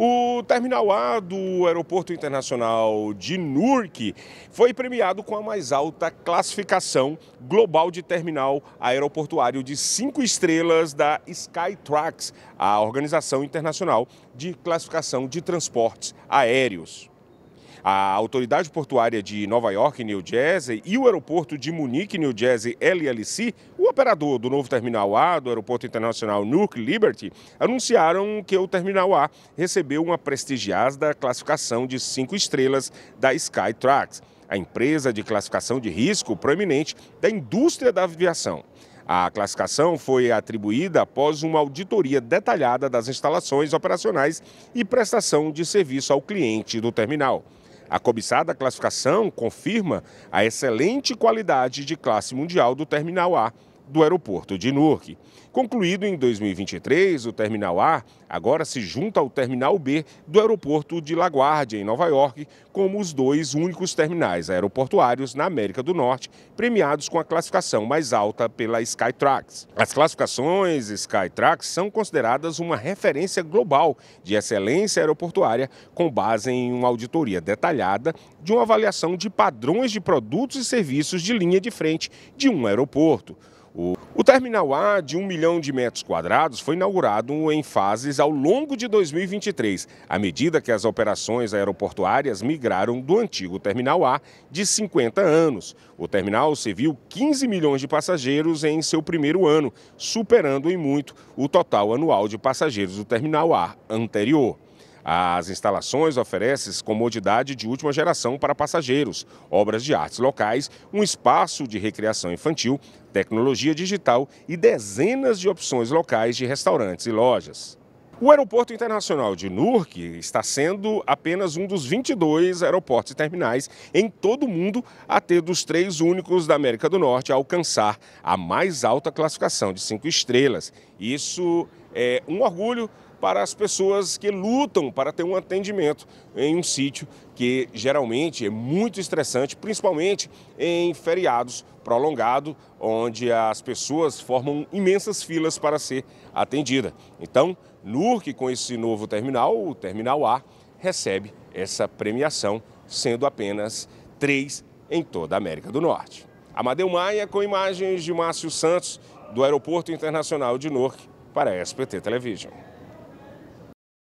O Terminal A do Aeroporto Internacional de Newark foi premiado com a mais alta classificação global de terminal aeroportuário de cinco estrelas da Skytrax, a organização internacional de classificação de transportes aéreos. A Autoridade Portuária de Nova York, New Jersey, e o Aeroporto de Munique, New Jersey, LLC, o operador do novo Terminal A do Aeroporto Internacional Newark Liberty, anunciaram que o Terminal A recebeu uma prestigiada classificação de cinco estrelas da Skytrax, a empresa de classificação de risco proeminente da indústria da aviação. A classificação foi atribuída após uma auditoria detalhada das instalações operacionais e prestação de serviço ao cliente do terminal. A cobiçada classificação confirma a excelente qualidade de classe mundial do Terminal A do aeroporto de Newark. Concluído em 2023, o Terminal A agora se junta ao Terminal B do aeroporto de LaGuardia, em Nova York, como os dois únicos terminais aeroportuários na América do Norte premiados com a classificação mais alta pela Skytrax. As classificações Skytrax são consideradas uma referência global de excelência aeroportuária com base em uma auditoria detalhada de uma avaliação de padrões de produtos e serviços de linha de frente de um aeroporto. O, o terminal A, de um milhão de metros quadrados, foi inaugurado em fases ao longo de 2023, à medida que as operações aeroportuárias migraram do antigo terminal A de 50 anos. O terminal serviu 15 milhões de passageiros em seu primeiro ano, superando em muito o total anual de passageiros do terminal A anterior. As instalações oferecem comodidade de última geração para passageiros, obras de artes locais, um espaço de recreação infantil, tecnologia digital e dezenas de opções locais de restaurantes e lojas. O Aeroporto Internacional de Newark está sendo apenas um dos 22 aeroportos e terminais em todo o mundo a ter dos três únicos da América do Norte a alcançar a mais alta classificação de cinco estrelas. Isso é um orgulho para as pessoas que lutam para ter um atendimento em um sítio que geralmente é muito estressante, principalmente em feriados prolongados, onde as pessoas formam imensas filas para ser atendida. Então, NURC, com esse novo terminal, o Terminal A, recebe essa premiação, sendo apenas três em toda a América do Norte. Amadeu Maia com imagens de Márcio Santos, do Aeroporto Internacional de Newark, para a SPT Television.